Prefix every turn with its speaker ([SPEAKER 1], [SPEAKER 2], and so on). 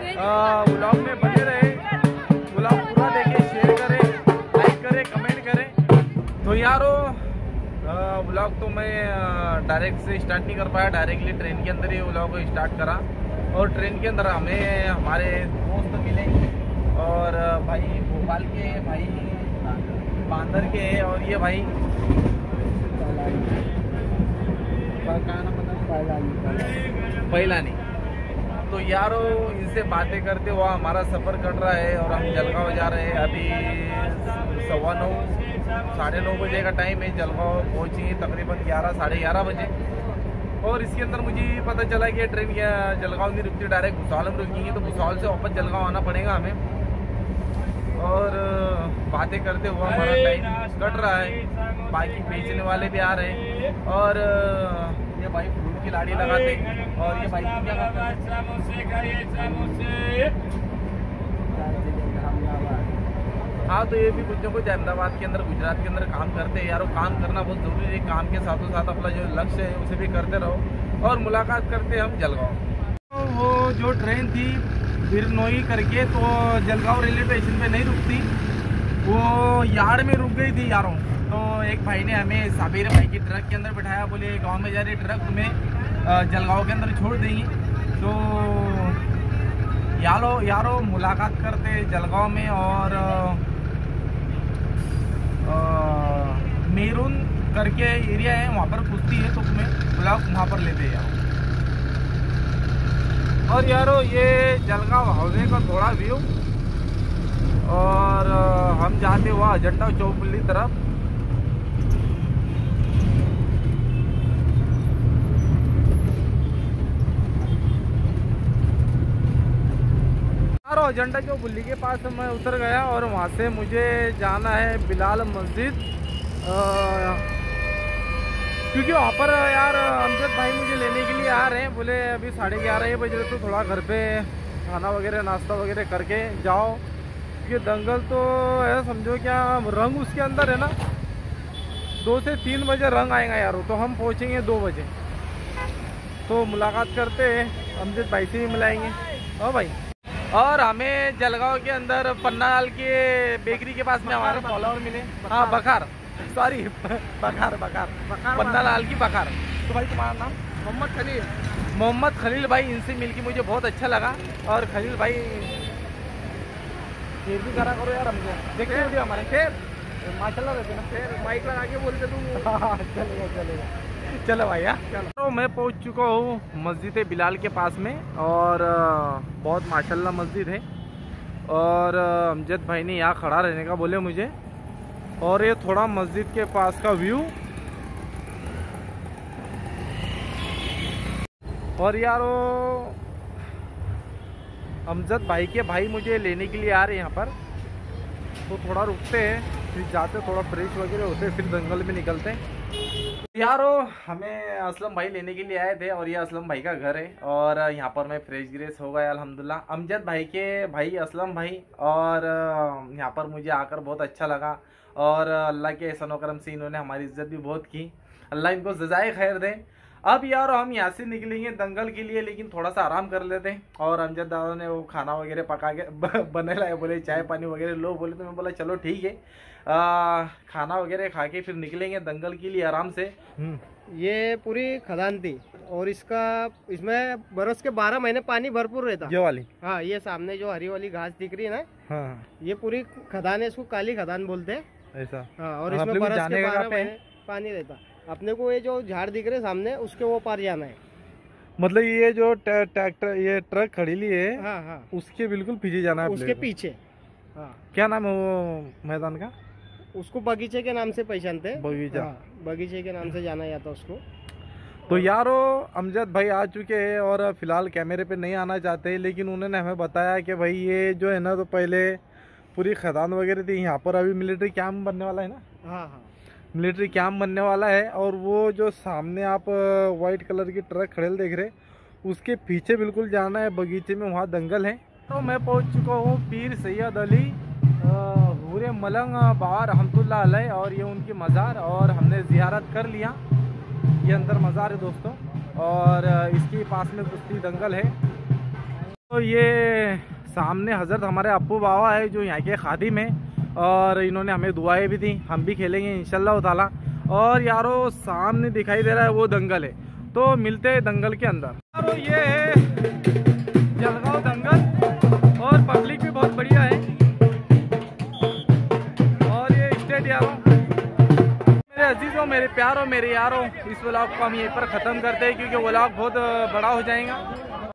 [SPEAKER 1] Blog में बने रहे। ब्लॉग पूरा देखे शेयर करें लाइक करें कमेंट करें। तो यारो ब्लॉग तो मैं डायरेक्ट से स्टार्ट नहीं कर पाया। डायरेक्टली ट्रेन के अंदर ही ब्लॉग को स्टार्ट करा। और ट्रेन के अंदर हमें हमारे दोस्त मिले। और भाई भोपाल के भाई बांदर के और ये भाई। पहला नहीं। तो यारो इनसे बातें करते हुआ हमारा सफ़र कट रहा है और हम जलगांव जा रहे हैं। अभी सवा नौ साढ़े नौ बजे का टाइम है जलगांव पहुँची तकरीबन ग्यारह साढ़े ग्यारह बजे। और इसके अंदर मुझे पता चला कि ट्रेन जलगांव नहीं रुकती डायरेक्ट भुसावल में रुकेंगी तो भुसावल से वापस जलगांव आना पड़ेगा हमें। और बातें करते हुआ हमारा टाइम कट रहा है। बाकी बेचने वाले भी आ रहे हैं। और ये भाई फ्रूट की लाड़ी लगाते और ये भाई हाँ। तो ये भी कुछ ना कुछ अहमदाबाद के अंदर, गुजरात के अंदर काम करते हैं। यार काम करना बहुत ज़रूरी है। काम के साथों साथ अपना जो लक्ष्य है, उसे भी करते रहो। और मुलाकात करते हम जलगांव। तो वो जो ट्रेन थी, बिरनोई करके तो जलगांव रेलवे स्टेशन पे नहीं रुकती। वो यार्ड में रुक गई थी यारों। तो एक भाई ने हमें साबिर भाई की ट्रक के अंदर बैठाया, बोले, गाँव में जा रही, ट्रक तुम्हें जलगांव के अंदर छोड़ देंगी। तो यारो यारो, मुलाकात करते जलगांव में और मेरून करके एरिया है, वहाँ पर कुश्ती है तो तुम्हें ब्लॉग वहाँ पर लेते यारो और यारो, ये जलगांव हाउसे का थोड़ा व्यू, और, हम जाते हुआ अजंडा चौपली तरफ़। अजंटा बुल्ली के पास मैं उतर गया और वहाँ से मुझे जाना है बिलाल मस्जिद। क्योंकि वहाँ पर यार अमजद भाई मुझे लेने के लिए आ रहे हैं। बोले अभी साढ़े ग्यारह बजे तो थोड़ा घर पे खाना वगैरह, नाश्ता वगैरह करके जाओ। क्योंकि दंगल तो है, समझो क्या रंग उसके अंदर है ना। दो से तीन बजे रंग आएगा यार तो। हम पहुँचेंगे दो बजे। तो मुलाकात करते हैं। अमजद भाई से भी मिलाएँगे। हाँ भाई। और हमें जलगांव के अंदर पन्नालाल के बेकरी के पास में हमारे फॉलोअर मिले। हाँ बखार। सॉरी बखार बखार। पन्ना लाल की बखार। तो भाई तुम्हारा नाम? मोहम्मद खलील। मोहम्मद खलील भाई इनसे मिलके मुझे बहुत अच्छा लगा। और खलील भाई शेर भी करा करो यार हमको। देखते हमारे। शेर माशाल्लाह रहते ना। शेर माइक लगा के बोलते तुम। हाँ चलेगा चलेगा। चलो भैया, चलो। तो मैं पहुँच चुका हूँ मस्जिद बिलाल के पास में और बहुत माशाल्लाह मस्जिद है। और अमजद भाई ने यहाँ खड़ा रहने का बोले मुझे। और ये थोड़ा मस्जिद के पास का व्यू। और यारो, अमजद भाई के भाई मुझे लेने के लिए आ रहे हैं यहाँ पर। तो थोड़ा रुकते हैं, फिर जाते थोड़ा फ्रेश वगैरह होते फिर जंगल में निकलते यारो, हमें असलम भाई लेने के लिए आए थे और ये असलम भाई का घर है और यहाँ पर मैं फ्रेश ग्रेस हो गया अलहमदिल्ला अमजद भाई के भाई, असलम भाई, और यहाँ पर मुझे आकर बहुत अच्छा लगा और अल्लाह के एहसन करम से इन्होंने हमारी इज़्ज़त भी बहुत की। अल्लाह इनको जजाय खैर दे। अब यार हम यहाँ से निकलेंगे दंगल के लिए लेकिन थोड़ा सा आराम कर लेते हैं। और अमजद दादा ने वो खाना वगैरह पका के बने लाए बोले चाय पानी वगैरह लो बोले तो मैं बोला चलो ठीक है। आ, खाना वगैरह खा के फिर निकलेंगे दंगल के लिए आराम से।
[SPEAKER 2] ये पूरी खदान थी और इसका इसमें बरस के बारह महीने पानी भरपूर रहता।
[SPEAKER 1] ये वाली?
[SPEAKER 2] हाँ ये सामने जो हरी वाली घास दिख रही है ना
[SPEAKER 1] हाँ।
[SPEAKER 2] ये पूरी खदान है इसको काली खदान बोलते हैं।
[SPEAKER 1] ऐसा?
[SPEAKER 2] हाँ और इसमें बरस के बारह महीने पानी रहता। अपने को ये जो झाड़ दिख रहे सामने उसके वो पार जाना है।
[SPEAKER 1] मतलब ये जो ट्रैक्टर ये ट्रक खड़ी ली है
[SPEAKER 2] हाँ हाँ।
[SPEAKER 1] उसके बिल्कुल पीछे जाना है
[SPEAKER 2] उसके पीछे। हाँ।
[SPEAKER 1] क्या नाम है वो मैदान का?
[SPEAKER 2] उसको बगीचे के नाम से पहचानते हैं।
[SPEAKER 1] बगीचा।
[SPEAKER 2] हाँ, बगीचे के नाम से जाना जाता उसको।
[SPEAKER 1] तो यारो अमजद भाई आ चुके हैं और फ़िलहाल कैमरे पे नहीं आना चाहते लेकिन उन्होंने हमें बताया कि भाई ये जो है ना तो पहले पूरी खदान वगैरह थी यहाँ पर अभी मिलिट्री कैम्प बनने वाला है ना?
[SPEAKER 2] हाँ हाँ।
[SPEAKER 1] मिलिट्री कैंप बनने वाला है और वो जो सामने आप वाइट कलर की ट्रक खड़े देख रहे उसके पीछे बिल्कुल जाना है, बगीचे में वहाँ दंगल है। तो मैं पहुँच चुका हूँ पीर सैयद अली हूरे मलंग बाबा रहमतुल्लाह अलैह, और ये उनकी मज़ार, और हमने ज़ियारत कर लिया। ये अंदर मज़ार है दोस्तों, और इसके पास में कुश्ती दंगल है। तो ये सामने हज़रत हमारे अप्पू बाबा है, जो यहाँ के खादिम है। और इन्होंने हमें दुआएँ भी दी, हम भी खेलेंगे इंशाल्लाह ताला। और यारो, सामने दिखाई दे रहा है वो दंगल है। तो मिलते हैं दंगल के अंदर। यारो, ये है जलगांव दंगल, और पब्लिक भी बहुत बढ़िया है। और ये स्टेट यारो। मेरे अजीज़ों, मेरे प्यारों, मेरे यारों, इस व्लॉग को हम यहीं पर ख़त्म करते हैं, क्योंकि व्लॉग बहुत बड़ा हो जाएगा।